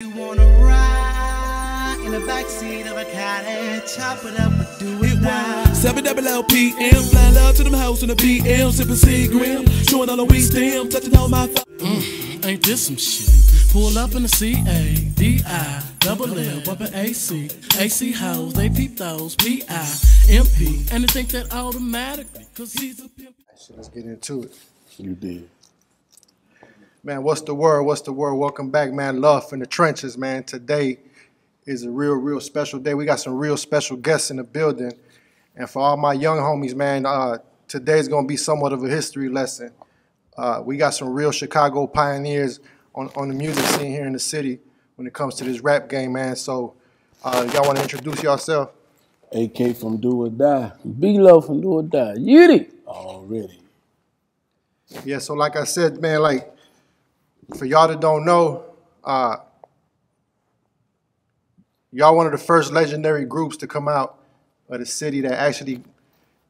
You wanna ride in the backseat of a caddy, chop it up and do it now. Seven double LPM, flying love to them house in the PM, sipping Seagram, showing all the weed stem, touching all my. Mm, ain't this some shit? Pull up in the C A D I double L, bumpin' AC, AC hoes, they peep those, P I M P, and they think that automatically, cause he's a pimp. Let's get into it. You did. Man, what's the word? What's the word? Welcome back, man. Love in the trenches, man. Today is a real, real special day. We got some real special guests in the building. And for all my young homies, man, uh, today's gonna be somewhat of a history lesson. Uh, we got some real Chicago pioneers on, on the music scene here in the city when it comes to this rap game, man. So uh, y'all wanna introduce yourself? AK from Do or Die. B-Lo from Do or Die. Yiddy. Already. Yeah, so like I said, man, like for y'all that don't know, uh, y'all one of the first legendary groups to come out of the city that actually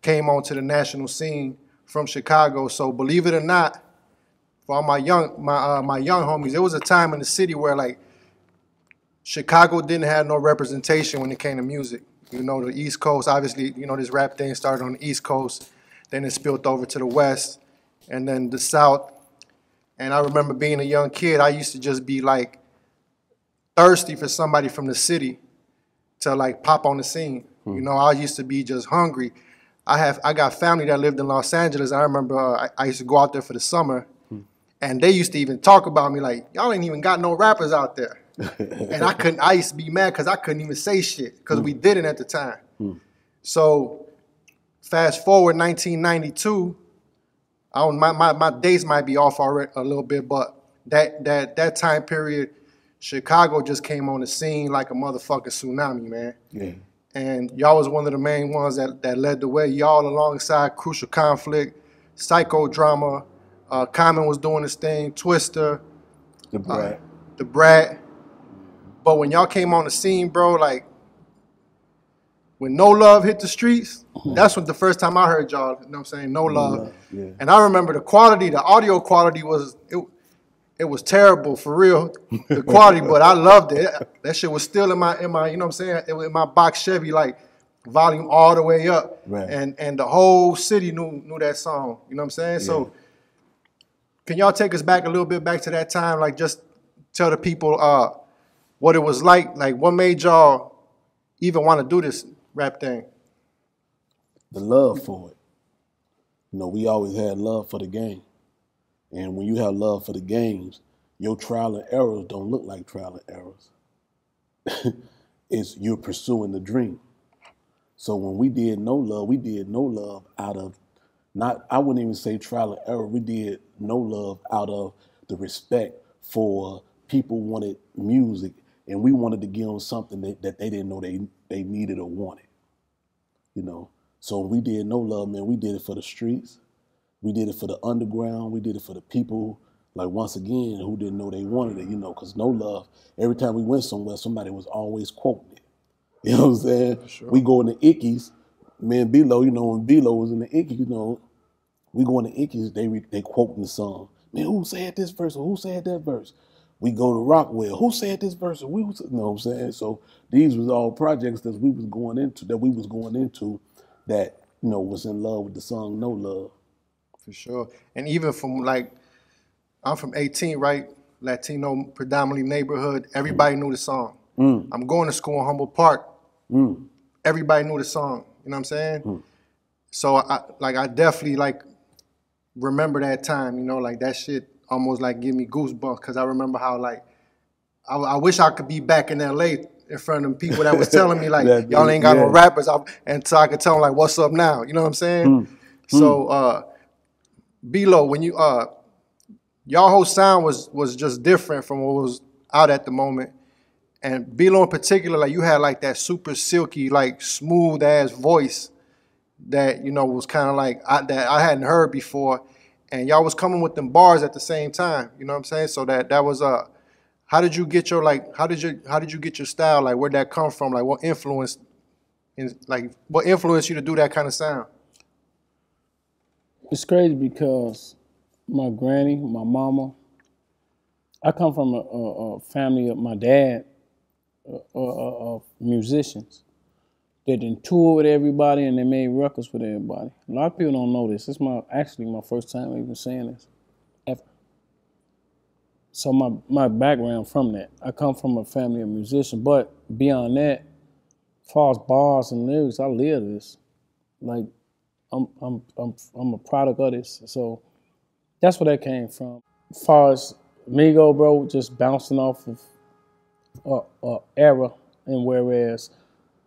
came onto the national scene from Chicago. So believe it or not, for all my young my uh, my young homies, there was a time in the city where like Chicago didn't have no representation when it came to music. You know, the East Coast, obviously, you know, this rap thing started on the East Coast, then it spilled over to the West, and then the South. And I remember being a young kid, I used to just be like thirsty for somebody from the city to like pop on the scene. Hmm. You know, I used to be just hungry. I have I got family that lived in Los Angeles. I remember uh, I, I used to go out there for the summer, hmm. and they used to even talk about me like, y'all ain't even got no rappers out there. and I couldn't. I used to be mad because I couldn't even say shit because we hmm. didn't at the time. So fast forward 1992. I don't, my, my, my dates might be off already a little bit, but that that that time period, Chicago just came on the scene like a motherfucking tsunami, man. Yeah. And y'all was one of the main ones that, that led the way. Y'all alongside Crucial Conflict, Psychodrama, uh, Common was doing his thing, Twista, Da Brat. Da Brat. But when y'all came on the scene, bro, like when No Love hit the streets, that's when the first time I heard y'all, you know what I'm saying? No Love. Love, yeah. And I remember the quality, the audio quality was it, it was terrible for real, the quality, but I loved it. That shit was still in my in my, you know what I'm saying? It was in my box Chevy, like volume all the way up. Right. And and the whole city knew knew that song. You know what I'm saying? So can y'all take us back a little bit back to that time? Like just tell the people uh what it was like. Like what made y'all even want to do this rap thing? the love for it. You know, we always had love for the game. And when you have love for the games, your trial and errors don't look like trial and errors. it's you're pursuing the dream. So when we did no love, we did no love out of not I wouldn't even say trial and error. We did no love out of the respect for people wanted music and we wanted to give them something that, that they didn't know they they needed or wanted you know. So we did No Love, man, we did it for the streets. We did it for the underground. We did it for the people, like once again, who didn't know they wanted it, you know, because No Love, every time we went somewhere, somebody was always quoting it. You know what I'm saying? Sure. We go in the Ickes, man, B-Lo, you know, when B-Lo was in the Ickes, you know, we go in the Ickes, they re- they quoting the song. Man, who said this verse or who said that verse? We go to Rockwell. Who said this verse? We was, you know what I'm saying? So these was all projects that we was going into, that we was going into, that you know was in love with the song No Love. For sure. And even from like, I'm from 18, right? Latino predominantly neighborhood. Everybody knew the song. Mm. I'm going to school in Humboldt Park. Mm. Everybody knew the song. You know what I'm saying? Mm. So I like I definitely like remember that time. You know, like that shit almost like give me goosebumps because I remember how like I, I wish I could be back in LA in front of people that was telling me like That- y'all ain't got no rappers, I, and so I could tell them like what's up now. You know what I'm saying? So uh, B-Lo, when you uh, y'all whole sound was was just different from what was out at the moment. And B-Lo in particular, like you had like that super silky, like smooth ass voice that you know was kind of like I, that I hadn't heard before, and y'all was coming with them bars at the same time. You know what I'm saying? So that that was uh, how did you get your like how did you how did you get your style? Like where'd that come from? Like what influenced, in, like what influenced you to do that kind of sound? It's crazy because my granny, my mama, I come from a, a, a family of my dad, uh, uh, uh, of musicians. They didn't tour with everybody and they made records with everybody. A lot of people don't know this. It's my actually my first time even saying this, ever. So my my background from that, I come from a family of musicians. But beyond that, as far as bars and lyrics, I live this. Like, I'm I'm I'm I'm a product of this. So that's where that came from. As far as me go, bro, just bouncing off of uh, uh, era, and whereas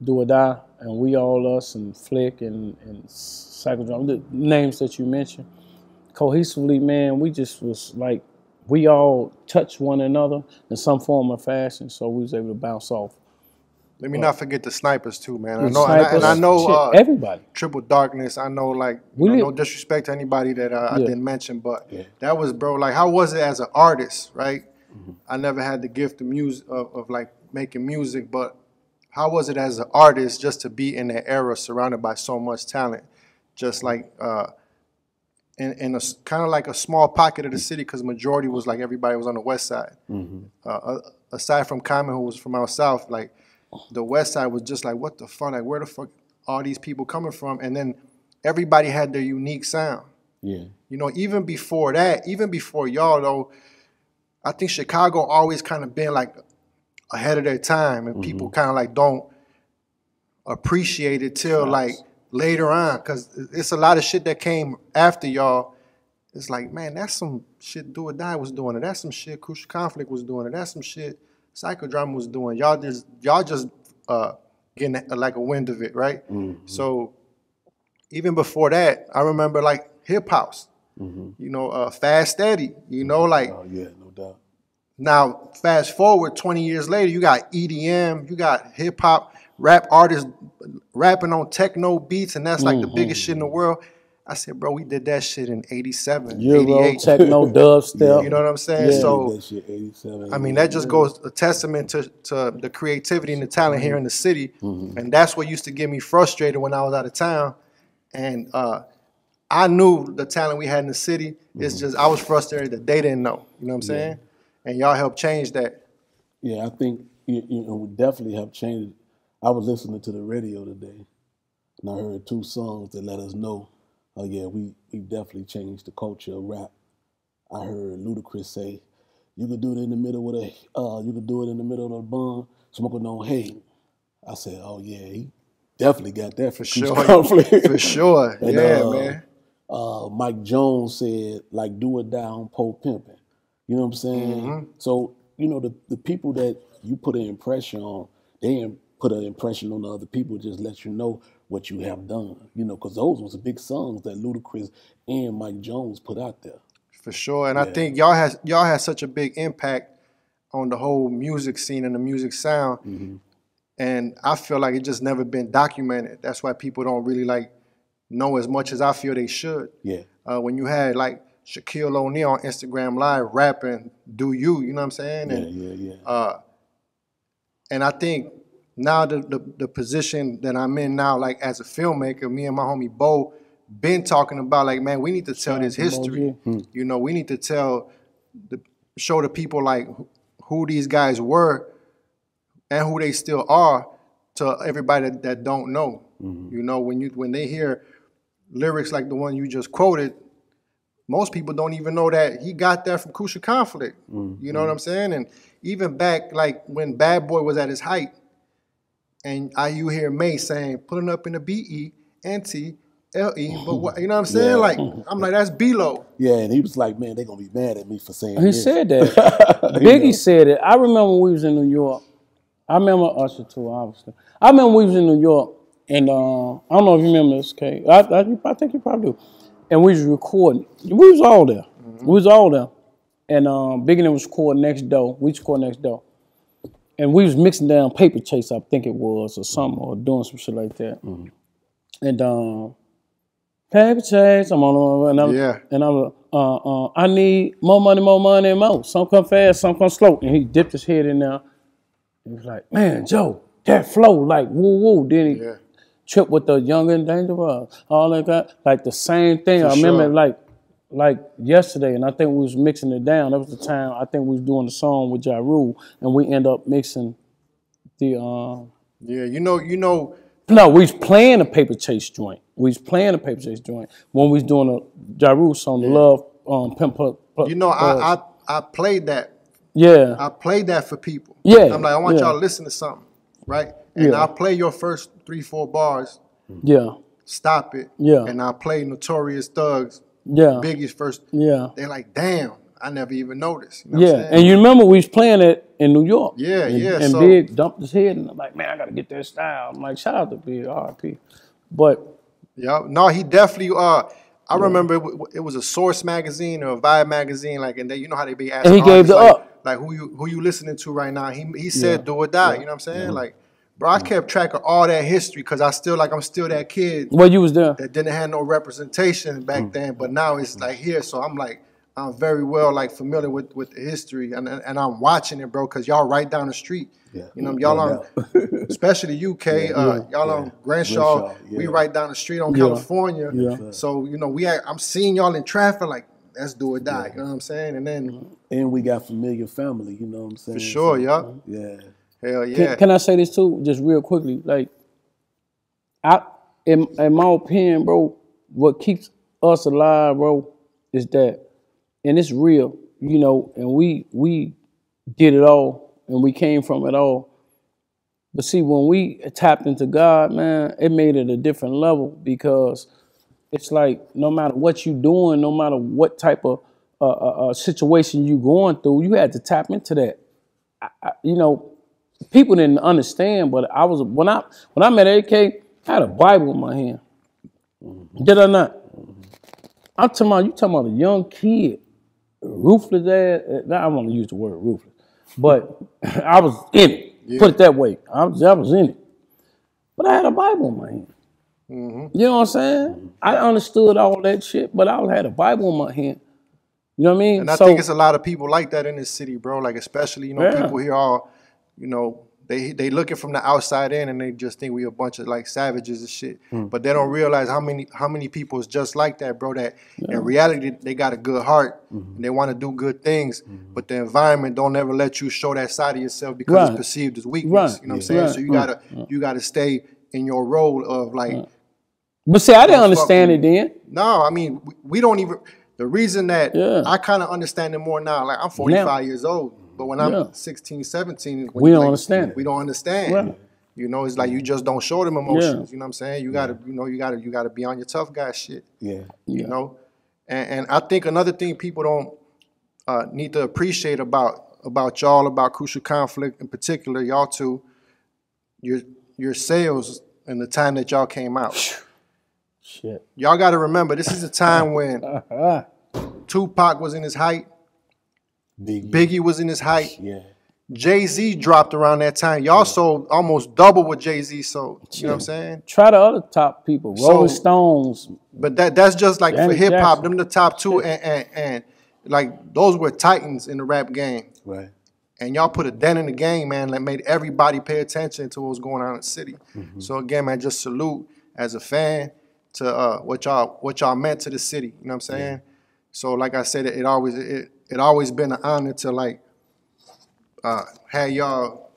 Do or Die and We All Us and Flick and and Psychodrama, the names that you mentioned, cohesively, man, we just was like we all touched one another in some form or fashion, so we was able to bounce off. Let me not forget the snipers too, man. I know, and I, and I know shit, uh, everybody. Triple Darkness. I know, like, We know, no disrespect to anybody that uh, I Yeah. didn't mention, but Yeah. that was, bro. Like, how was it as an artist, right? Mm-hmm. I never had the gift of music of, of like making music, but how was it as an artist just to be in that era surrounded by so much talent, just like uh, in, in a kind of like a small pocket of the city, because majority was like everybody was on the west side. Uh, uh, aside from Common, who was from out south, like the west side was just like, what the fuck? Like, where the fuck are these people coming from? And then everybody had their unique sound. Yeah. You know, even before that, even before y'all though, I think Chicago always kind of been like ahead of their time, and people kind of like don't appreciate it till like later on, because it's a lot of shit that came after y'all. It's like, man, that's some shit Do or Die was doing it. That's some shit Crucial Conflict was doing it. That's some shit Psychodrama was doing. Y'all just y'all just uh, getting like a wind of it, right? So even before that, I remember like hip house. You know, uh, Fast Eddie. You know, like Oh yeah. Now, fast forward 20 years later, you got EDM, you got hip hop, rap artists rapping on techno beats, and that's like the biggest shit in the mm-hmm. world. I said, bro, we did that shit in 87, Euro, 88. techno, dubstep. You know what I'm saying? Yeah. So, that shit 87. I mean, that just goes a testament to, to the creativity and the talent here in the mm-hmm. city. Mm-hmm. And that's what used to get me frustrated when I was out of town. And uh, I knew the talent we had in the city. It's just, I was frustrated that they didn't know. You know what I'm saying? And y'all helped change that. Yeah, I think you, you know we definitely have changed. I was listening to the radio today, and I heard two songs that let us know, oh yeah, we we definitely changed the culture of rap. I heard Ludacris say, "You could do it in the middle with a, uh, you could do it in the middle of the bun, smoking on hay." I said, "Oh yeah, he definitely got that for Sure. conflict For sure. And, yeah, uh, man. uh, Mike Jones said, like, do or die on Poe pimping. You know what I'm saying? Mm-hmm. So, you know, the, the people that you put an impression on, they put an impression on the other people, just let you know what you have done. You know, because those was the big songs that Ludacris and Mike Jones put out there. For sure. And I think y'all has y'all had such a big impact on the whole music scene and the music sound. Mm-hmm. And I feel like it just never been documented. That's why people don't really like know as much as I feel they should. Yeah. Uh, when you had like Shaquille O'Neal on Instagram Live rapping "Do You," you know what I'm saying? Yeah, And yeah, yeah. uh, and I think now the, the the position that I'm in now, like as a filmmaker, me and my homie Bo been talking about like, man, we need to tell this Shout out to Bo history. You know, we need to tell the show the people like who- who these guys were and who they still are to everybody that, that don't know. You know, when you when they hear lyrics like the one you just quoted, most people don't even know that he got that from Crucial Conflict. You know what I'm saying? And even back like when Bad Boy was at his height, and I you hear Mase saying pulling up in the B E N T L E, but what you know what I'm saying? Yeah. Like I'm like that's B-Lo. Yeah, and he was like, man, they're going to be mad at me for saying that. He this. said that. Biggie said it. I remember when we was in New York. I remember Usher too, obviously. I remember we was in New York, and uh, I don't know if you remember this, Kay. I, I, I think you probably do. And we was recording. We was all there. We was all there. And um, Biggie and was recording next door. We was recording next door. And we was mixing down Paper Chase, I think it was, or something, or doing some shit like that. And um, Paper Chase, I'm on, and I'm, Yeah. and I'm, uh, uh, I need more money, more money, and more. Some come fast, some come slow. And he dipped his head in there. He was like, man, Joe, that flow, like woo woo. Then he Yeah. Tripped with the young and dangerous, all that, kind- like the same thing. I remember, sure. like like yesterday, and I think we was mixing it down. That was the time I think we was doing the song with Ja Rule, and we end up mixing the. Um, Yeah, you know, you know, no, we was playing a paper chase joint. We was playing a paper chase joint when we was doing a Ja Rule song, the Love um, Pimp. Pimp- you know, I, I I played that. yeah, I played that for people. Yeah, I'm like, I want yeah. y'all to listen to something, right? And Yeah. I'll play your first three, four bars, yeah, stop it. Yeah. And I'll play Notorious Thugs, yeah, Biggie's first. yeah, They're like, damn, I never even noticed. You know what yeah. And you remember we was playing it in New York. Yeah, and, yeah, And so- Big dumped his head, and I'm like, man, I gotta get that style. I'm like, shout out to Big RP. But Yeah, no, he definitely. Uh, I remember it, w- it was a Source magazine or a Vibe magazine, like, and they, you know how they be asking. And he gave the like, up. like who you who you listening to right now. He he said Yeah. do or die. You know what I'm saying? Like, bro, I kept track of all that history because I still like I'm still that kid well, you was there. that didn't have no representation back Mm. then, but now it's like here. So I'm like, I'm very well like familiar with with the history, and and, and I'm watching it, bro, because y'all right down the street. Yeah. You know, y'all No on, especially UK, uh, y'all on Grenshaw. Grenshaw, We right down the street on Yeah. California. Yeah. So you know, we act- I'm seeing y'all in traffic like let's do or die. You know what I'm saying? And then And we got familiar family, you know what I'm saying? for sure, So, yeah, Yeah. Hell Can, yeah. can I say this too, just real quickly? Like, I, in, in my opinion, bro, what keeps us alive, bro, is that, and it's real, you know, and we we did it all, and we came from it all. But see, when we tapped into God, man, it made it a different level because it's like no matter what you're doing, no matter what type of uh, uh, uh, situation you going through, you had to tap into that. I, I, you know, people didn't understand, but I was when I when I met AK, I had a Bible in my hand. Did I not? I'm talking about you talking about a young kid, ruthless ass. Now I want to use the word ruthless, but I was in it. Put it that way. I was I was in it, but I had a Bible in my hand. Mm-hmm. You know what I'm saying? Mm-hmm. I understood all that shit, but I had a Bible in my hand. You know what I mean? And I So- think it's a lot of people like that in this city, bro. Like especially, you know, Yeah. people here are, you know, they they looking from the outside in and they just think we a bunch of like savages and shit. Hmm. But they don't realize how many how many people is just like that, bro. That in reality they got a good heart Mm-hmm. and they want to do good things, but the environment don't ever let you show that side of yourself because Right. it's perceived as weakness. Right. You know what I'm saying? Right. So you gotta you gotta stay in your role of like. but see, I didn't understand it then. No, I mean we, we don't even. The reason that Yeah. I kind of understand it more now, like I'm 45 years old, but when I'm Yeah. 16, 17, when We don't like, understand. We don't understand. Right. You know, it's like you just don't show them emotions. You know what I'm saying? You gotta, you know, you gotta, you gotta be on your tough guy shit. Yeah. You know, and, and I think another thing people don't uh, need to appreciate about about y'all about crucial conflict in particular, y'all two, your your sales and the time that y'all came out. Shit. Y'all got to remember, this is a time when Tupac was in his height, Biggie. Biggie was in his height, Yeah. Jay Z dropped around that time. Y'all sold almost double what Jay Z sold. You know what I'm saying? try the other top people, Rolling So- Stones. But that that's just like for hip hop. Them the top two, and, and and like those were titans in the rap game. Right. And y'all put a dent in the game, man. That made everybody pay attention to what was going on in the city. Mm-hmm. So again, man, just salute as a fan to uh, what y'all what y'all meant to the city. You know what I'm saying? So like I said, it, it always it it always been an honor to like uh, have y'all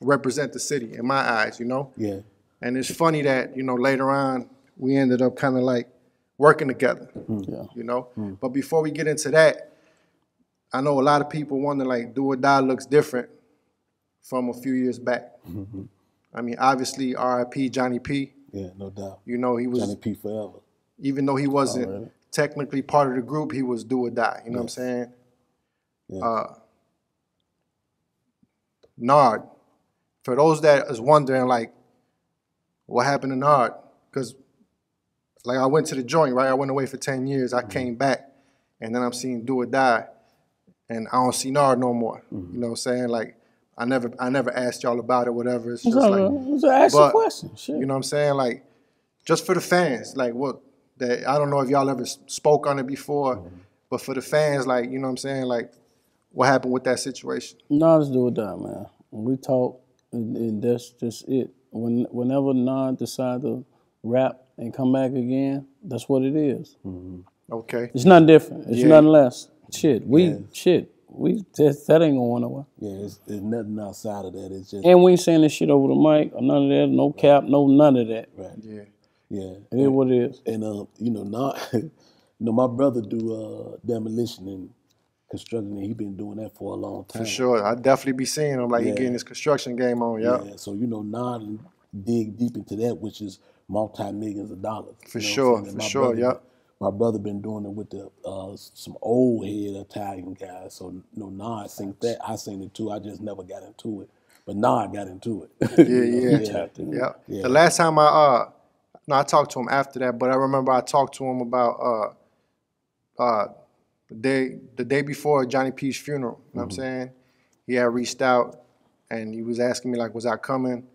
represent the city in my eyes. You know. Yeah. And it's funny that, you know, later on we ended up kind of like working together, mm. Yeah. you know? Mm. But before we get into that, I know a lot of people wonder like Do or Die looks different from a few years back. Mm-hmm. I mean, obviously RIP Johnny P, Yeah. No doubt. you know, he was, Johnny P forever. even though he wasn't really? Technically part of the group, he was Do or Die, you know what I'm saying? Yeah. Uh, Nard, for those that is wondering like, what happened to Nard? Because like I went to the joint, right? I went away for 10 years. I came back and then I'm seeing Do or Die and I don't see Nard no more. You know what I'm saying? Like I never I never asked y'all about it, whatever. It's just It's like a, ask a but, question. Shit. you know what I'm saying? Like just for the fans, like what that I don't know if y'all ever spoke on it before, mm-hmm. but for the fans, like, you know what I'm saying? Like what happened with that situation? No, let's do it that, man. When we talk, and, and that's just it. When whenever Nod decide to rap and come back again, that's what it is. Mm-hmm. Okay. It's nothing different. It's Yeah. nothing less. Shit, we Yeah. shit. We just that ain't going nowhere. Yeah, it's, it's nothing outside of that. It's just And we ain't saying this shit over the mic or none of that. No cap, no none of that. right. Yeah. Yeah, It is what it is. and uh, you know, not you know, my brother do uh, demolition and construction, and he been doing that for a long time. For sure. I definitely be seeing him like he getting his construction game on. Yeah. Yeah, so you know, Nod dig deep into that, which is multi millions of dollars. For you know sure, for sure, brother- yep. My brother been doing it with the uh, some old head Italian guys. So you know, Nod seen that. I seen it too. I just never got into it, but Nod got into it. Yeah, You know, yeah. he. Yeah. Yeah. The last time I uh no, I talked to him after that, but I remember I talked to him about uh uh the day the day before Johnny P's funeral. You know what I'm saying? He had reached out and he was asking me like, was I coming?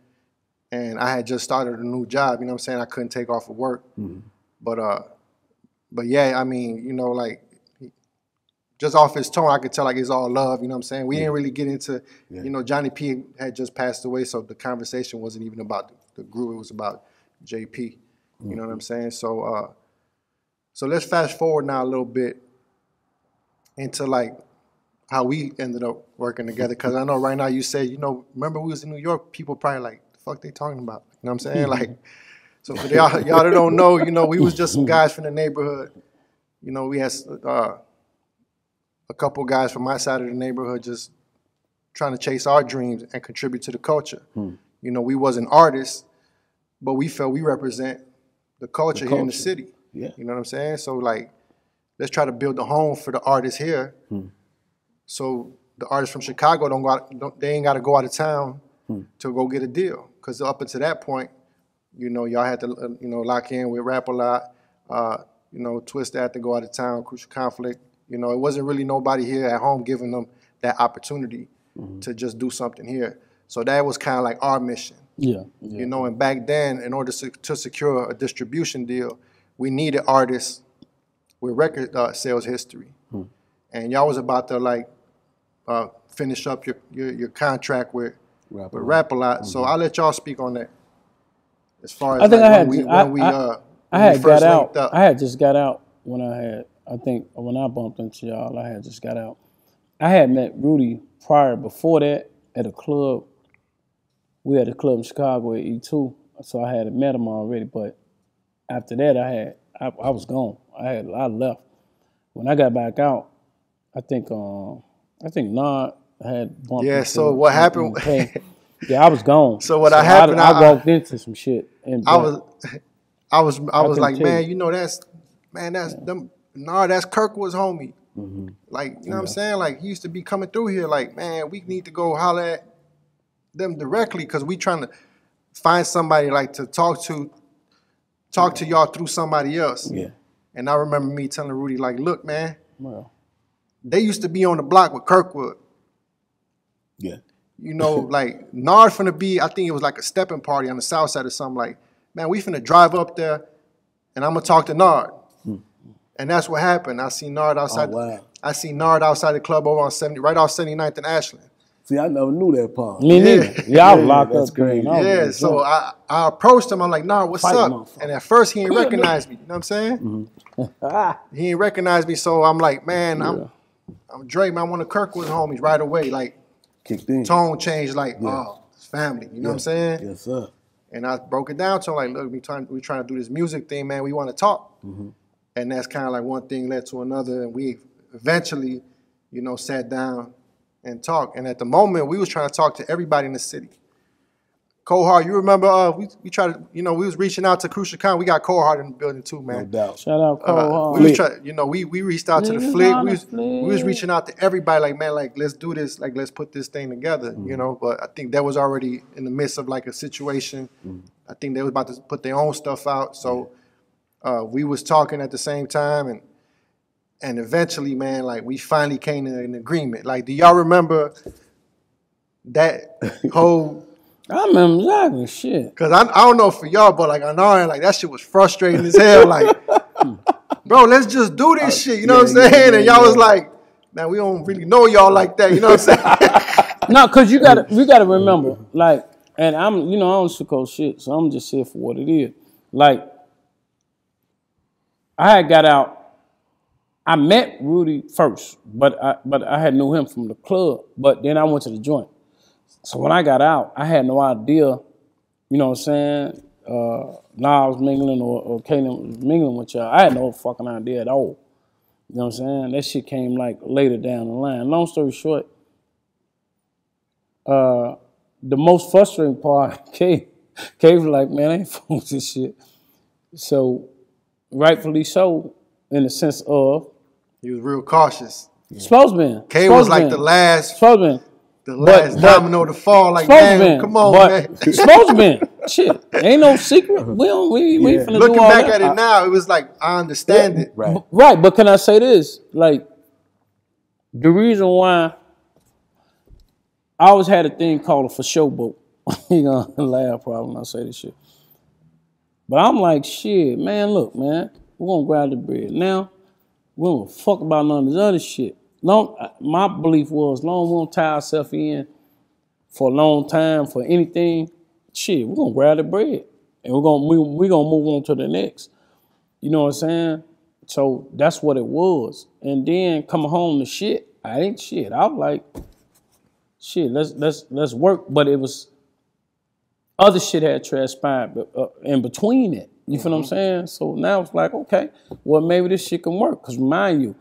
And I had just started a new job, you know what I'm saying? I couldn't take off of work. But uh but yeah, I mean, you know, like just off his tone, I could tell like it's all love. You know what I'm saying? We didn't really get into, you know, Johnny P had just passed away, so the conversation wasn't even about the group. It was about JP. You know what I'm saying? So, uh, so let's fast forward now a little bit into like how we ended up working together. Because I know right now you say, you know, remember we was in New York. People probably like, the fuck they talking about? You know what I'm saying? Like, so for y'all, y'all that don't know, you know, we was just some guys from the neighborhood. You know, we had uh, a couple guys from my side of the neighborhood just trying to chase our dreams and contribute to the culture. You know, we wasn't artists, but we felt we represent the culture, here in the city. Yeah. You know what I'm saying? So like, let's try to build a home for the artists here. So the artists from Chicago don't go out, don't, they ain't got to go out of town to go get a deal. Because up until that point, you know, y'all had to, uh, you know, lock in with Rap a Lot. Uh, you know, Twist that to go out of town, Crucial Conflict. You know, it wasn't really nobody here at home giving them that opportunity to just do something here. So that was kind of like our mission. Yeah. yeah. You know, and back then, in order to, to secure a distribution deal, we needed artists with record uh, sales history. And y'all was about to like uh, finish up your, your, your contract with Rap with A Lot. Rap a Lot. So I'll let y'all speak on that. As far as I think like, I had when we, I, we, I- uh, I had got out. I had just got out when I had. I think when I bumped into y'all, I had just got out. I had met Rudy prior before that at a club. We had a club in Chicago at E2, so I had met him already. But after that, I had I, I was gone. I had I left. When I got back out, I think um I think Nod had bumped. Yeah, so what happened- yeah, I was gone. So what I happened, I, I- walked into some shit. And I was, I was, I was like, man, you. know, that's, man, that's them. Nah, that's Kirkwood's homie. Like, you know what I'm saying? Like, he used to be coming through here. Like, man, we need to go holler at them directly because we trying to find somebody like to talk to, talk to y'all through somebody else. Yeah. And I remember me telling Rudy, like, look, man, well, they used to be on the block with Kirkwood. Yeah. you know, like Nard finna be, I think it was like a stepping party on the south side or something like, man, we finna drive up there and I'm gonna talk to Nard. Hmm. And that's what happened. I see Nard oh, outside. Oh, wow. I see Nard outside the club over on 70, right off 79th and Ashland. See, I never knew that part. me neither. Yeah, I was Yeah, locked that's up. there, crazy. and I was Yeah, so. I, I approached him. I'm like, nah, what's Fight, up? And at first he didn't recognize me. You know what I'm saying? Mm-hmm. he didn't recognize me. So I'm like, man, I'm, I'm Drake, man. I'm one of Kirkwood's homies right away. Like, Kicked in. tone changed, like, oh, it's family. You know what I'm saying? Yes, sir. And I broke it down to him like, look, we trying we trying to do this music thing, man. We want to talk, mm-hmm. and that's kind of like one thing led to another, and we eventually, you know, sat down and talk. And at the moment, we was trying to talk to everybody in the city. Cohart, you remember? Uh, we we tried to, you know, we was reaching out to Crucial Con. We got Cohart in the building too, man. No man. doubt. shout out Cole Uh, we was try, you know, we we reached out to the Niggas flick. We the was, we was reaching out to everybody, like man, like let's do this, like let's put this thing together, Mm-hmm. you know. But I think that was already in the midst of like a situation. Mm-hmm. I think they was about to put their own stuff out, so uh, we was talking at the same time, and and eventually, man, like we finally came to an agreement. Like, do y'all remember that whole? I remember exactly shit. Cause I, I don't know for y'all, but like on our end, like that shit was frustrating as hell. Like, bro, let's just do this oh, shit. You know what I'm yeah, yeah, saying? and y'all was like, man, we don't really know y'all like that. You know what I'm saying? No, cause you gotta you gotta remember, like, and I'm you know I don't sugarcoat shit, so I'm just here for what it is. Like, I had got out I met Rudy first, but I but I had knew him from the club. But then I went to the joint. So when I got out, I had no idea, you know what I'm saying? Uh, nah, I was mingling or, or was mingling with y'all. I had no fucking idea at all. You know what I'm saying? That shit came like later down the line. Long story short, uh, the most frustrating part came was like, man, I ain't fucking with this shit. So, rightfully so, in the sense of, He was real cautious. spokesman. K was like the last, Spokesman. the last but- domino to fall. Like, Spokesman. damn, come on, but, man. Spokesman. Shit. Ain't no secret. We don't, we, we ain't finna Looking do all back that. at it now, it was like I understand it. Right. Right, but can I say this? Like, the reason why I always had a thing called a for show boat. you gonna laugh probably when I say this shit. But I'm like, shit, man, look, man, we're gonna grab the bread. Now, we don't fuck about none of this other shit. Long, my belief was, long don't tie ourselves in for a long time for anything, shit, we're gonna grab the bread. And we're gonna we, we gonna move on to the next. You know what I'm saying? So that's what it was. And then coming home to shit, I ain't shit. I was like, shit, let's let's let's work. But it was other shit had transpired uh, in between it. You feel what I'm mm-hmm. saying? So now it's like, okay, well maybe this shit can work. Cause mind you,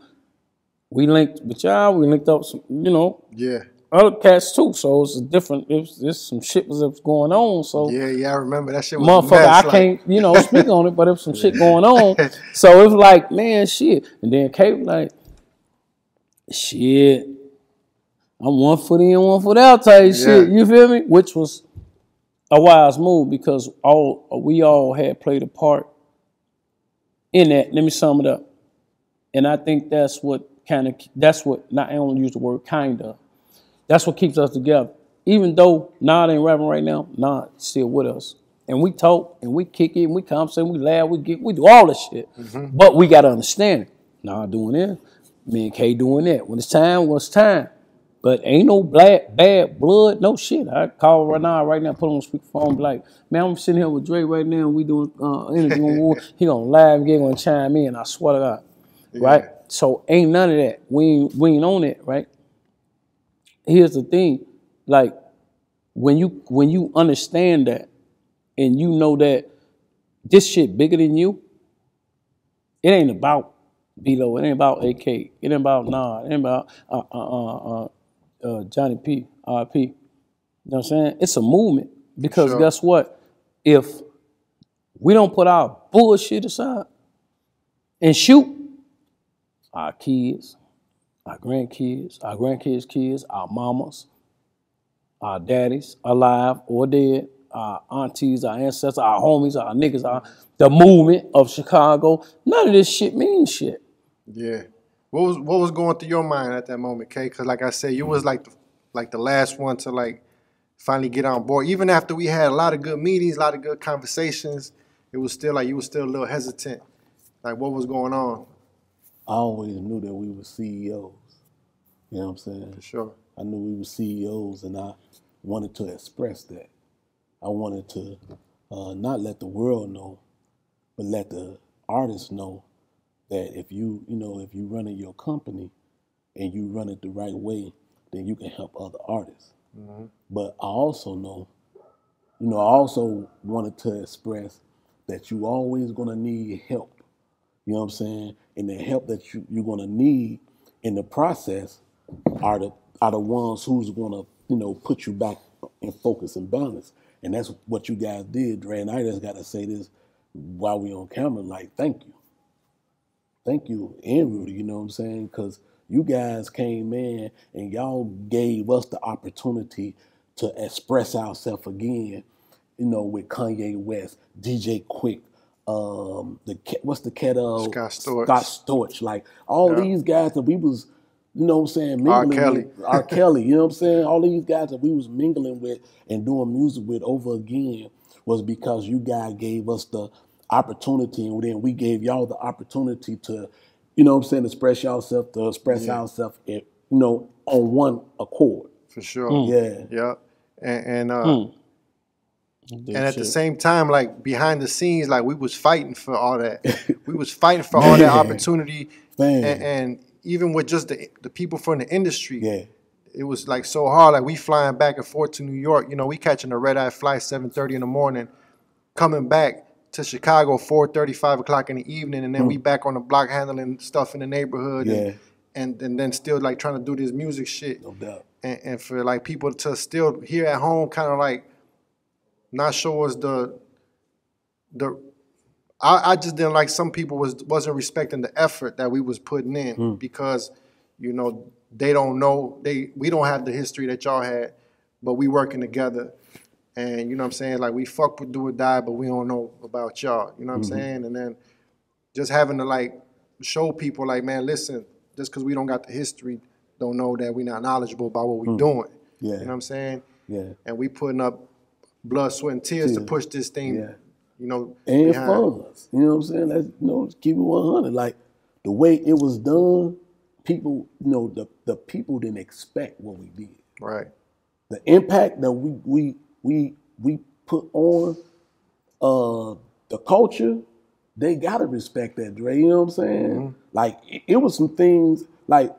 we linked with y'all, we linked up some, you know, Yeah, other cats too. So it's a different. It was, there's some shit was, was going on. So yeah, yeah. I remember that shit motherfucker, mess, I like- can't, you know, speak on it, but was some shit going on. So it was like, man, shit. And then Kate was like, shit, I'm one foot in, one foot out type shit. You feel me? Which was a wise move because all we all had played a part in that. Let me sum it up. And I think that's what kind of that's what not I don't use the word kind of. That's what keeps us together. Even though Nod ain't rapping right now, Nod still with us. And we talk and we kick it and we conversate, we laugh, we get we do all this shit. Mm-hmm. But we gotta understand it. Nod doing this, me and K doing that. When it's time, when it's time. But ain't no black bad blood, no shit. I call right now, right now, put on speakerphone, be like, man, I'm sitting here with Dre right now, and we doing uh, interview on war. He gonna live, get gonna chime in. I swear to God, right? So ain't none of that. We ain't, we ain't on it, right? Here's the thing, like when you when you understand that, and you know that this shit bigger than you, it ain't about B-Lo, it ain't about AK, it ain't about Nah, it ain't about uh, uh, uh, uh, Johnny P, RP. You know what I'm saying? It's a movement because Sure. guess what? If we don't put our bullshit aside and shoot our kids, our grandkids, our grandkids' kids, our mamas, our daddies, alive or dead, our aunties, our ancestors, our homies, our niggas, our the movement of Chicago. None of this shit means shit. Yeah. What was what was going through your mind at that moment, K? Because like I said, you was like the, like the last one to like finally get on board. Even after we had a lot of good meetings, a lot of good conversations, it was still like you was still a little hesitant. Like what was going on? I always knew that we were CEOs. You know what I'm saying? For sure. I knew we were CEOs, and I wanted to express that. I wanted to uh, not let the world know, but let the artists know that if you, you know, if you running your company and you run it the right way, then you can help other artists. Mm-hmm. But I also know, you know, I also wanted to express that you always gonna need help. You know what I'm saying? And the help that you, you're gonna need in the process are the are the ones who's gonna, you know, put you back in focus and balance. And that's what you guys did, Dre. And I just gotta say this while we on camera, like, thank you. Thank you, and Rudy, you know what I'm saying? Because you guys came in and y'all gave us the opportunity to express ourselves again, you know, with Kanye West, DJ Quik, um, the what's the cat of Scott Storch. Scott Storch, like all Yeah. these guys that we was, you know what I'm saying, R. mingling Kelly. with, R. Kelly, you know what I'm saying? All these guys that we was mingling with and doing music with over again was because you guys gave us the opportunity and then we gave y'all the opportunity to, you know what I'm saying, express yourself, to express ourselves, in, you know, on one accord. For sure. Yeah. Yeah. And, and uh, And at the same time, like behind the scenes, like we was fighting for all that. we was fighting for all that opportunity. And, and even with just the the people from the industry, Yeah. it was like so hard. Like we flying back and forth to New York. You know, we catching a red eye flight seven thirty in the morning, coming back to Chicago 4:30, 5 o'clock in the evening, and then we hmm. back on the block handling stuff in the neighborhood. Yeah. And, and and then still like trying to do this music shit No doubt. and, and for like people to still here at home kind of like not show us the the I, I just didn't like some people was wasn't respecting the effort that we was putting in hmm. because you know they don't know they we don't have the history that y'all had but we working together and you know what I'm saying like we fuck with do or die but we don't know about y'all you know what I'm mm-hmm. saying and then just having to like show people like man listen just because we don't got the history don't know that we not knowledgeable about what we mm. doing Yeah. you know what I'm saying Yeah. and we putting up blood sweat and tears to push this thing Yeah. you know and behind. funds. You know what I'm saying? Let's you know, keep it 100. Like the way it was done, people, you know, the the people didn't expect what we did. right The impact that we we we we put on uh the culture, they gotta respect that, Dre. You know what I'm saying? Like it, it was some things like,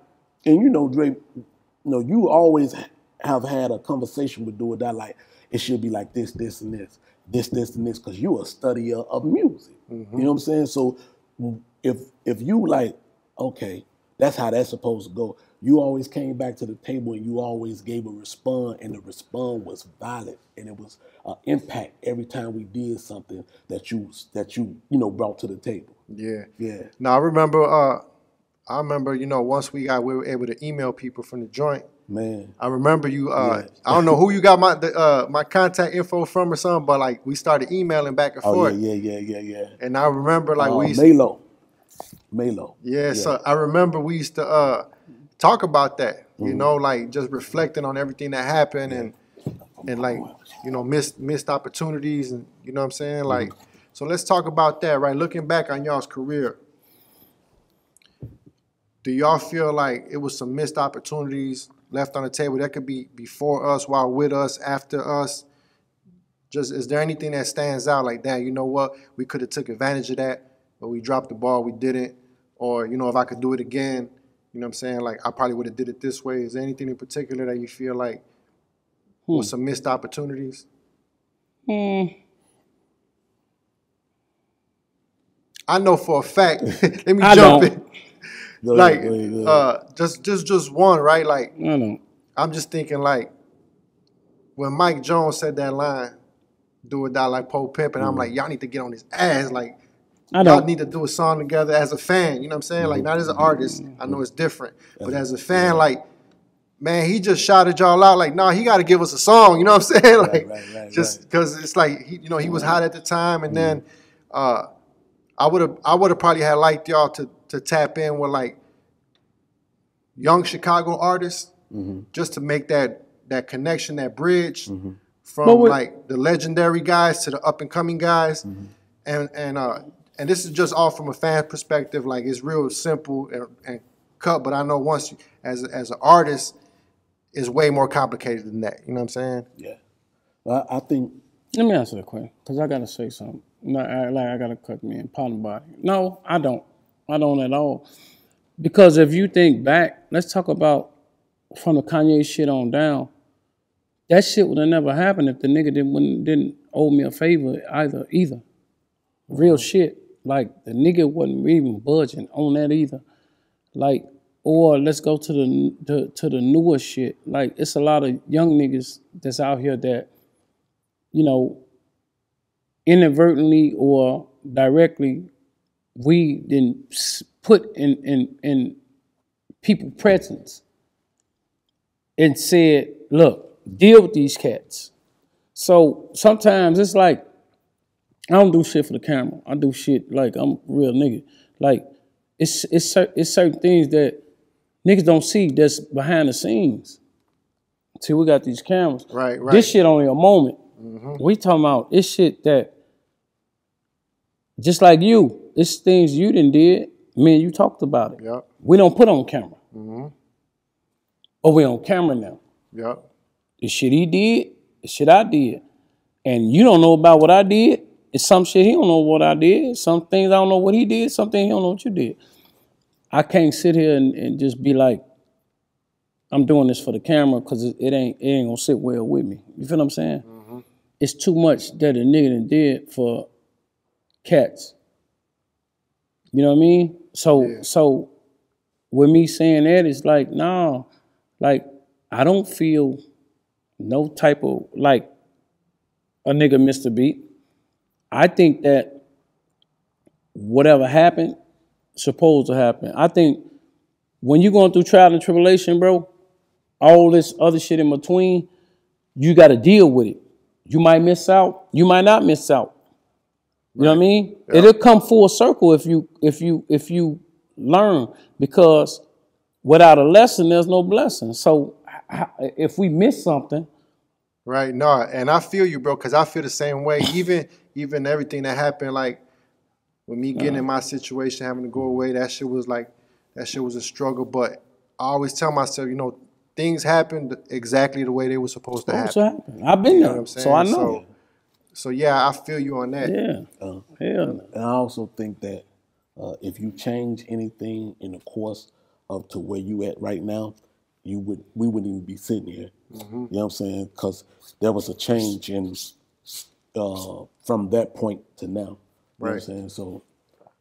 and you know, Dre, you know, you always have had a conversation with Do or Die, like it should be like this, this, and this, this, this, and this, because you a studier of music. You know what I'm saying? So if if you like, okay, that's how that's supposed to go. You always came back to the table and you always gave a response, and the response was valid, and it was an impact every time we did something that you that you you know brought to the table. yeah Yeah, now I remember uh I remember you know once we got we were able to email people from the joint man. I remember you. Uh, Yeah. I don't know who you got my the, uh, my contact info from or something, but like we started emailing back and Oh forth, yeah, yeah, yeah, yeah, yeah. and I remember like Uh, we, used- Melo, Melo. yeah, So I remember we used to uh, talk about that. You mm-hmm. know, like just reflecting on everything that happened and and like you know missed missed opportunities and you know what I'm saying. Mm-hmm. Like, so let's talk about that. Right, looking back on y'all's career. Do y'all feel like it was some missed opportunities left on the table that could be before us, while with us, after us? Just is there anything that stands out like that? You know what? We could have took advantage of that, but we dropped the ball. We didn't. Or you know, if I could do it again, you know what I'm saying? Like I probably would have did it this way. Is there anything in particular that you feel like was some missed opportunities? Hmm. I know for a fact. let me I jump don't. in. Go Like, ahead, go ahead, go ahead. uh, just just just one, right? Like I don't. I'm just thinking like when Mike Jones said that line, do or die like Po Pimp, and I'm like, y'all need to get on his ass. Like I y'all need to do a song together as a fan. You know what I'm saying? Like not as an artist. I know it's different, but as a fan, like man, he just shouted y'all out. Like nah, he got to give us a song. You know what I'm saying? Like right, right, just because it's like he, you know he was hot at the time, and then uh, I would have I would have probably had liked y'all to to tap in with like young Chicago artists just to make that that connection, that bridge from But what- like the legendary guys to the up and coming guys, and and uh and this is just all from a fan perspective. Like it's real simple and, and cut, but I know once you, as as an artist, it's way more complicated than that. You know what I'm saying? yeah. I, I think Let me answer the question because I gotta say something. Not I, like I gotta cut me in. Pardon body. No, I don't. I don't at all. Because if you think back, let's talk about from the Kanye shit on down. That shit would have never happened if the nigga didn't wouldn't- didn't owe me a favor either. Either real shit. Like the nigga wasn't even budging on that either. Like, or let's go to the to, to the newer shit. Like, it's a lot of young niggas that's out here that, you know, inadvertently or directly, we didn't put in in in people presence and said, "Look, deal with these cats." So sometimes it's like I don't do shit for the camera. I do shit like I'm a real nigga. Like it's it's it's certain things that niggas don't see that's behind the scenes. See, we got these cameras. Right, right. This shit only a moment. We talking about this shit that just like you, it's things you didn't did. Me and you talked about it. Yep. We don't put on camera. Mm-hmm. But we on camera now. Yep. The shit he did, the shit I did. and you don't know about what I did. It's some shit he don't know what I did. Some things I don't know what he did. Some things he don't know what you did. I can't sit here and, and just be like, I'm doing this for the camera because it, it ain't it ain't gonna sit well with me. You feel what I'm saying? Mm-hmm. It's too much that a nigga done did for cats. You know what I mean? So so with me saying that, it's like, no, like I don't feel no type of like a nigga missed a beat. I think that whatever happened, supposed to happen. I think when you're going through trial and tribulation, bro, all this other shit in between, you got to deal with it. You might miss out. You might not miss out. You know what I mean? It'll come full circle if you if you if you learn because without a lesson, there's no blessing. So if we miss something, Right, no, and I feel you, bro, because I feel the same way. Even even everything that happened, like with me getting in my situation, having to go away, that shit was like that shit was a struggle. But I always tell myself, you know, things happened exactly the way they were supposed to what's happen. happening? I've been You know there, what I'm saying? so I know. So, so yeah, I feel you on that. yeah, Uh, hell. And I also think that uh, if you change anything in the course of to where you at right now, you would we wouldn't even be sitting here. Mm-hmm. You know what I'm saying? Because there was a change in uh, from that point to now. You know what I'm saying? So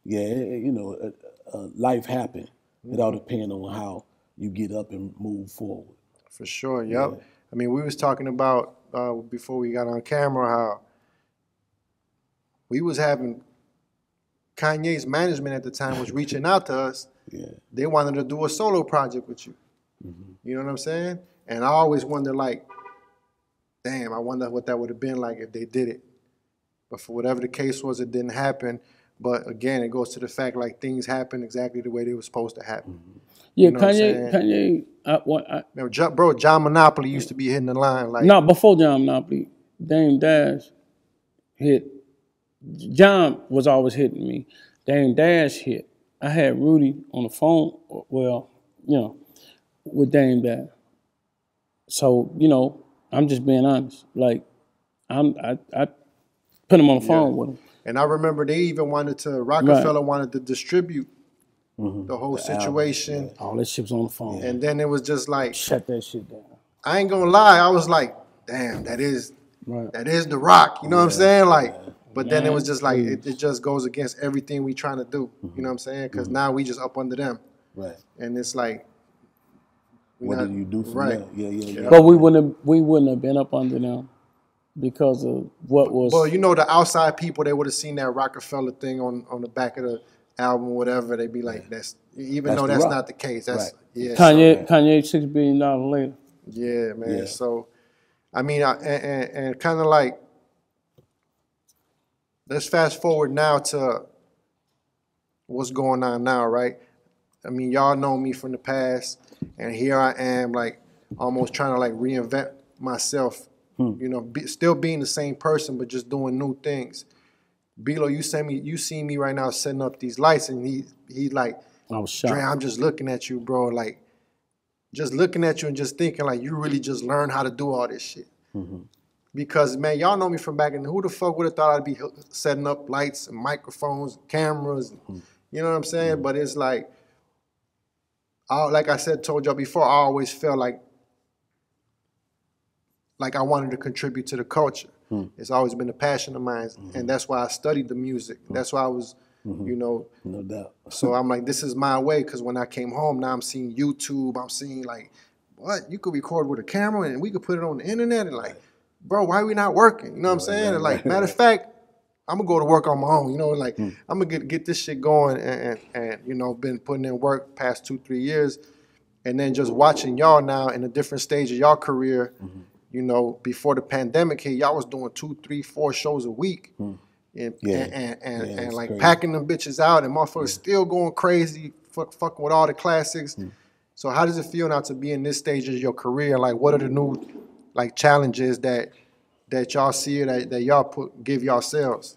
yeah, it- you know, uh, uh, life happened. It all Mm-hmm. depends on how you get up and move forward. For sure, yep. I mean, we was talking about uh, before we got on camera how we was having Kanye's management at the time was reaching out to us. Yeah. They wanted to do a solo project with you. You know what I'm saying? And I always wonder, like, damn, I wonder what that would have been like if they did it. But for whatever the case was, it didn't happen. But again, it goes to the fact like things happen exactly the way they were supposed to happen. Mm-hmm. Yeah, know what I'm Kanye? Kanye, I, what, I, Now, bro, John Monopoly used to be hitting the line like, not before John Monopoly, Dame Dash hit. John was always hitting me. Dame Dash hit. I had Rudy on the phone. Well, you know, with Dame Dash. So you know, I'm just being honest. Like, I'm I, I put him on the phone with him. And I remember they even wanted to Rockefeller wanted to distribute mm-hmm. the whole situation, All that shit was on the phone. and then it was just like Shut that shit down. I ain't gonna lie, I was like, damn, that is Right. that is the Rock. You know what I'm saying? Like, but then it was just like it, mm-hmm. it just goes against everything we trying to do. You know mm-hmm. what I'm saying? Because now we just up under them, Right. and it's like, we What not- do you do from right. there? Yeah, yeah, yeah. But we wouldn't have, we wouldn't have been up under them because of what was. Well, you know, the outside people they would have seen that Rockefeller thing on on the back of the album, whatever. They'd be like, that's even That's though that's Rock. not the case. That's Right. yeah. Kanye, Kanye, six billion dollars later. Yeah, man. Yeah. So, I mean, I, and, and, and kind of like, let's fast forward now to what's going on now, right? I mean, y'all know me from the past, and here I am, like, almost trying to like reinvent myself. Hmm. You know, be, still being the same person, but just doing new things. B-Lo, you send me, you see me right now setting up these lights, and he he like, I was Dre, shocked. I'm just looking at you, bro. Like, just looking at you and just thinking, like, you really just learned how to do all this shit. Mm-hmm. Because, man, y'all know me from back in. Who the fuck would have thought I'd be setting up lights and microphones, and cameras? Hmm. You know what I'm saying? Hmm. But it's like, I, like I said, told y'all before, I always felt like, like I wanted to contribute to the culture. Hmm. It's always been a passion of mine, and hmm. that's why I studied the music. Hmm. That's why I was, you know, No doubt. so I'm like, this is my way because when I came home, now I'm seeing YouTube. I'm seeing like, what you could record with a camera and we could put it on the internet and like, bro, why are we not working? You know what I'm saying? And like, matter of fact, I'm gonna go to work on my own. You know, like hmm. I'm gonna get get this shit going and, and and you know, been putting in work past two three years, and then just watching y'all now in a different stage of y'all career. Mm-hmm. You know, before the pandemic hit, y'all was doing two, three, four shows a week. Hmm. And, Yeah. and, and, and, Yeah, and like crazy. packing them bitches out and motherfuckers still going crazy, fuck, fucking with all the classics. Hmm. So how does it feel now to be in this stage of your career? Like what are the new like challenges that that y'all see that, that y'all put give yourselves?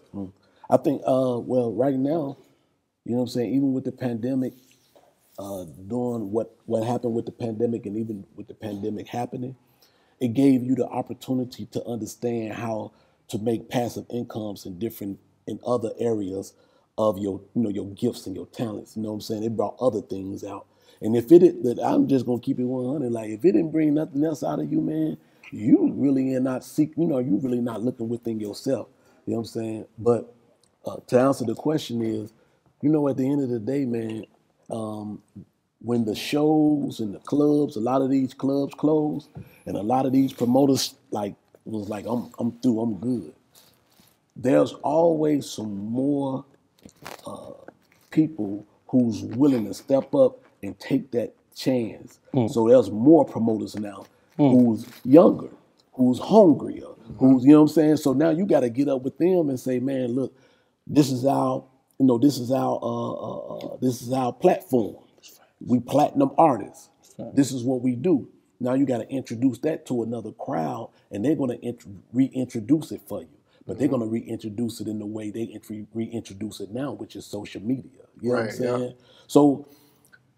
I think, uh, well, right now, you know what I'm saying, even with the pandemic, uh, doing what, what happened with the pandemic and even with the pandemic happening, it gave you the opportunity to understand how to make passive incomes in different in other areas of your you know your gifts and your talents. You know what I'm saying? It brought other things out. And if it that I'm just gonna keep it 100. Like if it didn't bring nothing else out of you, man, you really are not seek. You know, you really not looking within yourself. You know what I'm saying? But uh, to answer the question is, you know, at the end of the day, man, um, when the shows and the clubs, a lot of these clubs closed, and a lot of these promoters like was like, I'm I'm through, I'm good. There's always some more uh, people who's willing to step up and take that chance. So there's more promoters now who's younger, who's hungrier, who's you know what I'm saying. So now you got to get up with them and say, man, look, this is our you know this is our uh, uh, uh, this is our platform. We platinum artists. This is what we do. Now you got to introduce that to another crowd, and they're going to reintroduce it for you. But they're going to reintroduce it in the way they intro- reintroduce it now, which is social media. You know what I'm Right, yeah. saying? So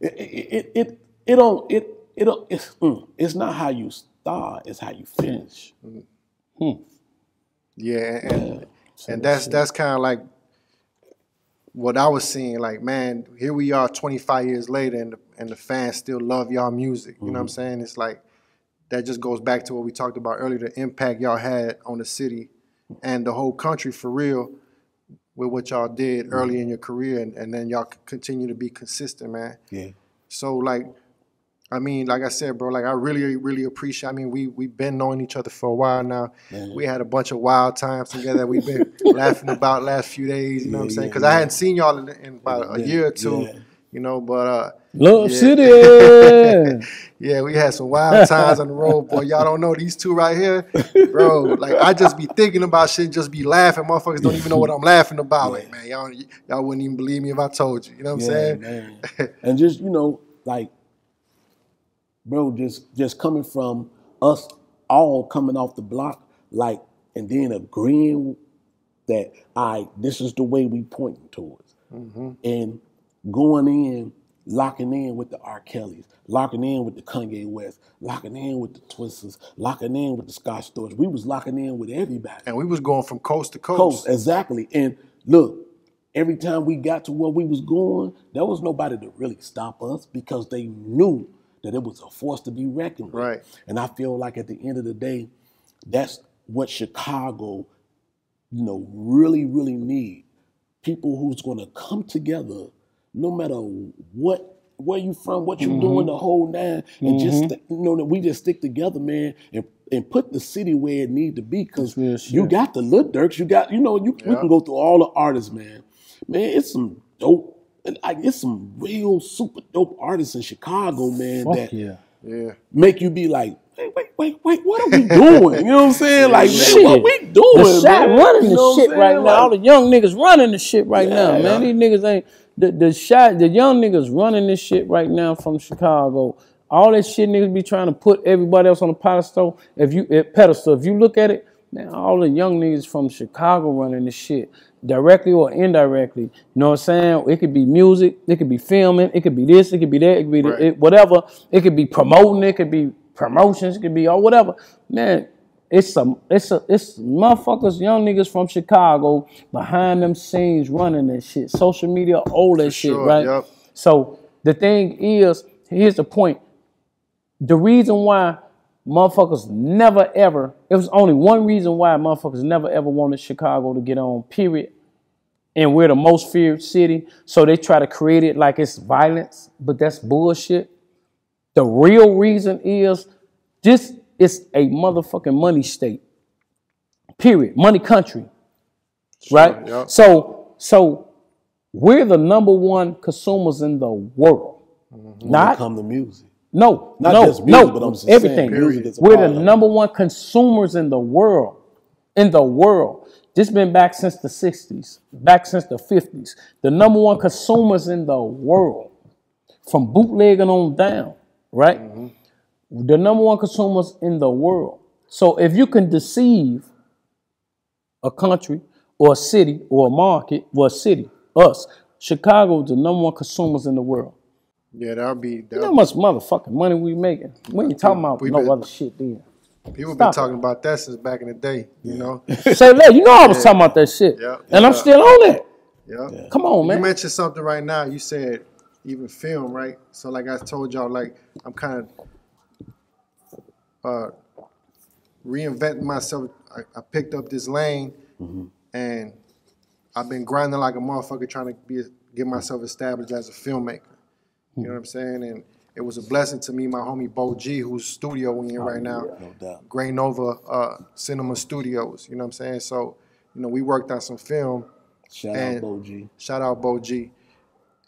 it it it it don't it it don't, it's mm, it's not how you start, it's how you finish. Hmm. Yeah, and and that's that's kind of like what I was seeing. Like, man, here we are, 25 years later, and the, and the fans still love y'all music. You know what I'm saying? It's like that just goes back to what we talked about earlier, the impact y'all had on the city and the whole country for real with what y'all did early in your career, and, and then y'all continue to be consistent, man. Yeah. So like, I mean, like I said, bro, like I really, really appreciate. I mean, we we've been knowing each other for a while now. We had a bunch of wild times together. We've been laughing about last few days. You know what I'm Yeah, saying? yeah, Because I hadn't seen y'all in, in about a year or two. yeah. You know, but uh, Love Yeah. City. yeah, we had some wild times on the road, boy. Y'all don't know these two right here, bro. Like I just be thinking about shit, just be laughing. Motherfuckers don't even know what I'm laughing about. Like, man, y'all, y'all wouldn't even believe me if I told you. You know what I'm saying? man. and just you know, like, bro, just just coming from us all coming off the block, like, and then agreeing that I this is the way we pointing towards, mm-hmm. and going in, locking in with the R. Kellys, locking in with the Kanye West, locking in with the Twistas, locking in with the Scott Storch. We was locking in with everybody And we was going from coast to coast. coast exactly and look every time we got to where we was going there was nobody to really stop us because they knew that it was a force to be reckoned with Right. and i feel like at the end of the day that's what chicago you know really really need people who's going to come together no matter what where you from what you're mm-hmm. doing the whole nine and just mm-hmm. you know that we just stick together man and and put the city where it need to be because real you shit. got the Lil Durks, you got you know you we can go through all the artists, man. Man, it's some dope, like it's some real super dope artists in Chicago, man. Fuck that yeah. Yeah. make you be like, wait, wait, wait, wait, what are we doing? You know what I'm saying? Like, man, what we doing? The shot man? running You the know what shit saying? right now. All the young niggas running the shit right now, Yeah. man. These niggas ain't the the shot. The young niggas running this shit right now from Chicago. All that shit niggas be trying to put everybody else on a pedestal. If you if pedestal, if you look at it, man, all the young niggas from Chicago running this shit directly or indirectly. You know what I'm saying? It could be music, it could be filming, it could be this, it could be that, it could be Right. it, whatever. It could be promoting, it could be promotions, it could be or whatever. Man, it's some it's a it's motherfuckers, young niggas from Chicago behind them scenes running that shit. Social media, all that shit, sure, right? yup. So the thing is, here's the point. The reason why motherfuckers never ever, it was only one reason why motherfuckers never ever wanted Chicago to get on, period. And we're the most feared city. So they try to create it like it's violence, but that's bullshit. The real reason is this is a motherfucking money state. Period. Money country. right? yup. So so we're the number one consumers in the world. Mm-hmm. when it Not come to music. No, Not no, just music, no, but I'm just saying everything. music We're the number one consumers in the world. In the world. This been back since the 60s, back since the 50s. The number one consumers in the world. From bootlegging on down, right? Mm-hmm. The number one consumers in the world. So if you can deceive a country or a city or a market or a city, us, Chicago the number one consumers in the world. Yeah, that'll be You know how much motherfucking money we making? We ain't talking about We no been- other shit there. People Stop been it. talking about that since back in the day. You know. Say that. You know I was talking about that shit. Yeah. And I'm still on it. Yeah. Come on, man. You mentioned something right now. You said even film, right? So like I told y'all, like I'm kind of uh, reinventing myself. I, I picked up this lane, and I've been grinding like a motherfucker trying to be get myself established as a filmmaker. You know what I'm saying? And it was a blessing to me, my homie Bo G, who's studio we in right now. No doubt. Gray Nova uh, Cinema Studios. You know what I'm saying? So, you know, we worked on some film. Shout out Bo G. Shout out Bo G.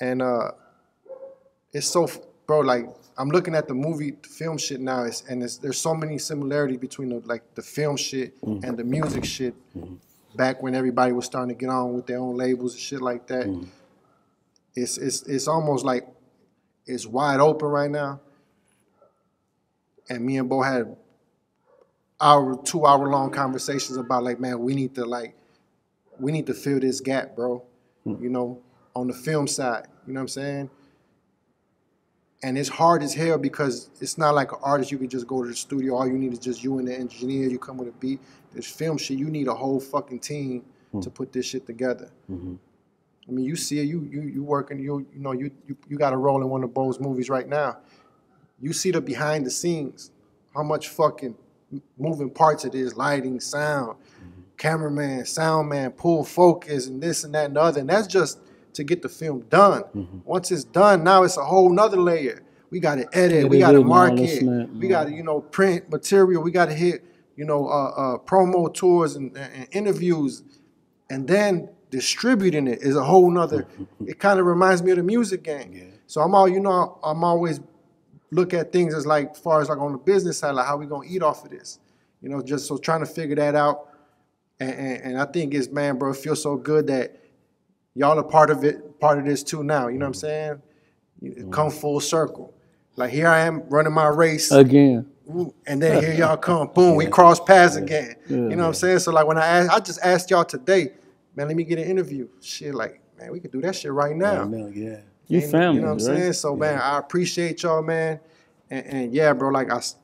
And uh it's so bro, like I'm looking at the movie the film shit now, it's, and it's, there's so many similarities between the like the film shit and the music shit. Back when everybody was starting to get on with their own labels and shit like that, it's it's it's almost like it's wide open right now. And me and Bo had hour, two hour long conversations about like, man, we need to like we need to fill this gap, bro. Hmm. You know, on the film side. You know what I'm saying? And it's hard as hell because it's not like an artist you can just go to the studio. All you need is just you and the engineer. You come with a beat. This film shit, you need a whole fucking team hmm. to put this shit together. Mm-hmm. I mean, you see it. You you you working. You you know you you, you got a role in one of Bo's movies right now. You see the behind the scenes, how much fucking moving parts it is, lighting, sound, cameraman, sound man, pull focus, and this and that and the other. And that's just to get the film done. Once it's done, now it's a whole nother layer. We got to edit, we got to it and all market, we got to you know print material, we got to hit you know uh, uh, promo tours and, and interviews, and then distributing it is a whole nother. it kind of reminds me of the music game. So I'm all you know. I'm always look at things as like far as like on the business side, like how we gonna eat off of this. You know, just so trying to figure that out. And, and, and I think it's man, bro, it feels so good that y'all are part of it, part of this too now. You know what I'm mm-hmm. saying? You- Come mm-hmm. full circle. Like here I am running my race, Again. Ooh, and then here y'all come, boom, we cross paths again. You know what I'm saying? So like when I asked, I just asked y'all today, man, let me get an interview. Shit, like man, we could do that shit right now. I know, yeah. You And, family, You know what I'm right? saying? So man, I appreciate y'all, man. And, and yeah, bro, like I, s-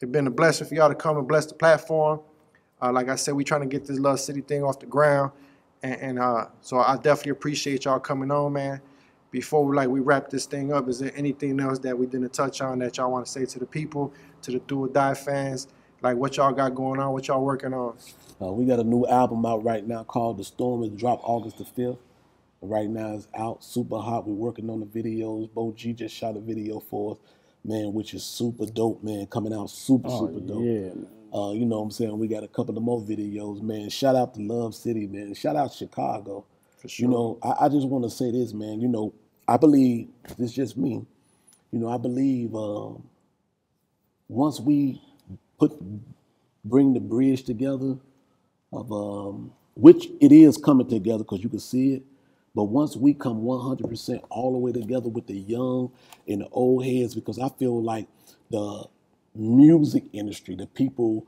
it's been a blessing for y'all to come and bless the platform. Uh, like I said, we trying to get this Luv City thing off the ground, and, and uh, so I definitely appreciate y'all coming on, man. Before like we wrap this thing up, is there anything else that we didn't touch on that y'all want to say to the people, to the Do or Die fans? Like what y'all got going on, what y'all working on? Uh, we got a new album out right now called The Storm. It dropped August the 5th. Right now it's out, super hot. We're working on the videos. Bo G just shot a video for us, man, which is super dope, man. Coming out super, super dope. Oh, Yeah. Uh, you know what I'm saying? We got a couple of more videos, man. Shout out to Luv City, man. Shout out Chicago. For sure. You know, I, I just want to say this, man. You know, I believe, this is just me, you know, I believe um, once we put, bring the bridge together of, um, which it is coming together because you can see it, but once we come 100% all the way together with the young and the old heads, because I feel like the music industry, the people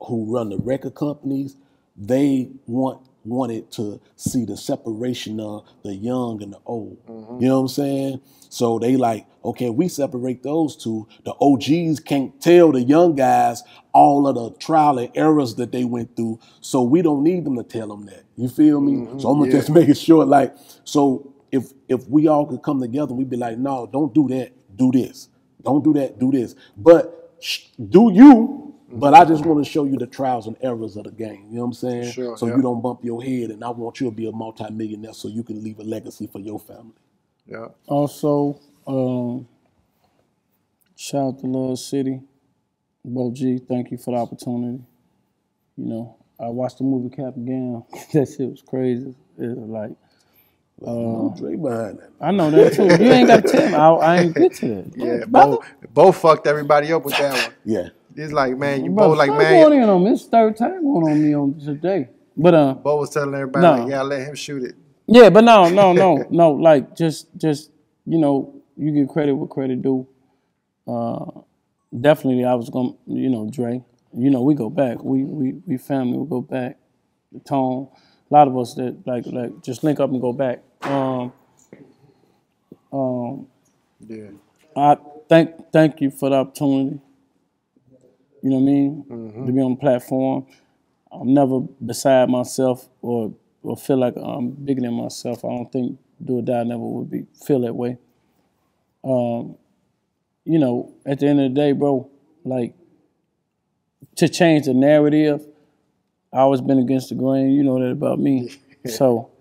who run the record companies, they want wanted to see the separation of the young and the old. Mm-hmm. You know what I'm saying? So they like, okay, we separate those two. The OGs can't tell the young guys all of the trial and errors that they went through. So we don't need them to tell them that. You feel me? Mm-hmm. So I'm gonna just make it short. Like, so if if we all could come together, we'd be like, no, don't do that. Do this. Don't do that. Do this. But sh- do you? But I just want to show you the trials and errors of the game. You know what I'm saying? Sure, so yeah. you don't bump your head, and I want you to be a multimillionaire so you can leave a legacy for your family. Yeah. Also, um, shout out to Luv City. Bo G, thank you for the opportunity. You know, I watched the movie Cap again. that shit was crazy. It was like, no Dre behind that. I know that too. You ain't got to tell me. I, I ain't get to that. Yeah. Bo, Bo fucked everybody up with that one. Yeah. It's like, man, you Bro, both like, man, going in on me. It's third time going on me on today. But uh, Bo was telling everybody, No. like, yeah, let him shoot it. yeah, but no, no, no, no. Like just, just you know, you give credit what credit due. Uh, definitely, I was gonna, you know, Dre. You know, we go back. We we we family. We go back. The tone. A lot of us that like like just link up and go back. Um, um, Yeah. I thank thank you for the opportunity. You know what I mean? Mm-hmm. To be on the platform. I'm never beside myself or or feel like I'm bigger than myself. I don't think Do or Die never would be feel that way. Um, you know, at the end of the day, bro, like to change the narrative, I always been against the grain. You know that about me. So,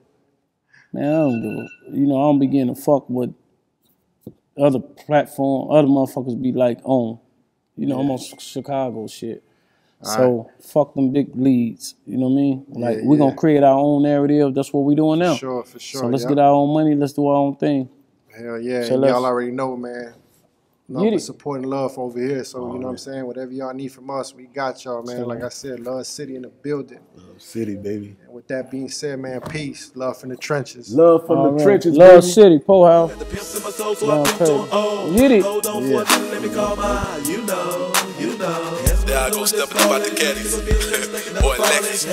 man, I don't give a, you know, I don't begin to fuck with other platform, other motherfuckers be like on. You know, I'm on Chicago shit. So fuck them big leads. You know what I mean? Like Yeah, we're gonna create our own narrative. That's what we're doing now. For sure, for sure. so let's yeah. get our own money. Let's do our own thing. Hell yeah. So y'all already know, man. Get Nothing it. support and love over here. So, you oh, know what I'm saying? Whatever y'all need from us, we got y'all, man. Like I said, Luv City in the building. Luv City, baby. And with that being said, man, peace. Love from the trenches. Love from All the right. trenches, Love baby. City, Po House. The pimps in my soul, so Love I think to City. oh. Get it. Hold on for a let me call my, you know, you know. There I go stepping up out the caddies. Boy, Lexus,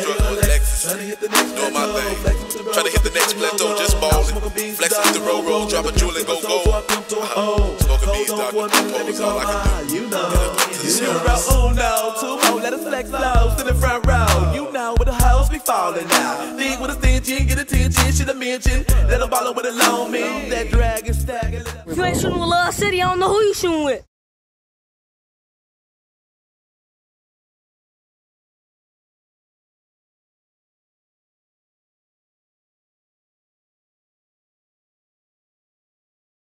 truck boy, Lexus. Doing my thing. Trying to hit the next plateau, just ballin'. Flexing with the roll roll, drop a jewel and go gold. Uh-huh. Smoking bees, dog, with my pose, all I can do. You know, This you is know, uno, two more, let us flex low, in the front row. You know where the hoes be falling out. Think with a stingy, get attention, should have mentioned. Let them follow with a loan man. That dragon stack. If you ain't shooting with Luv City, I don't know who you shooting with.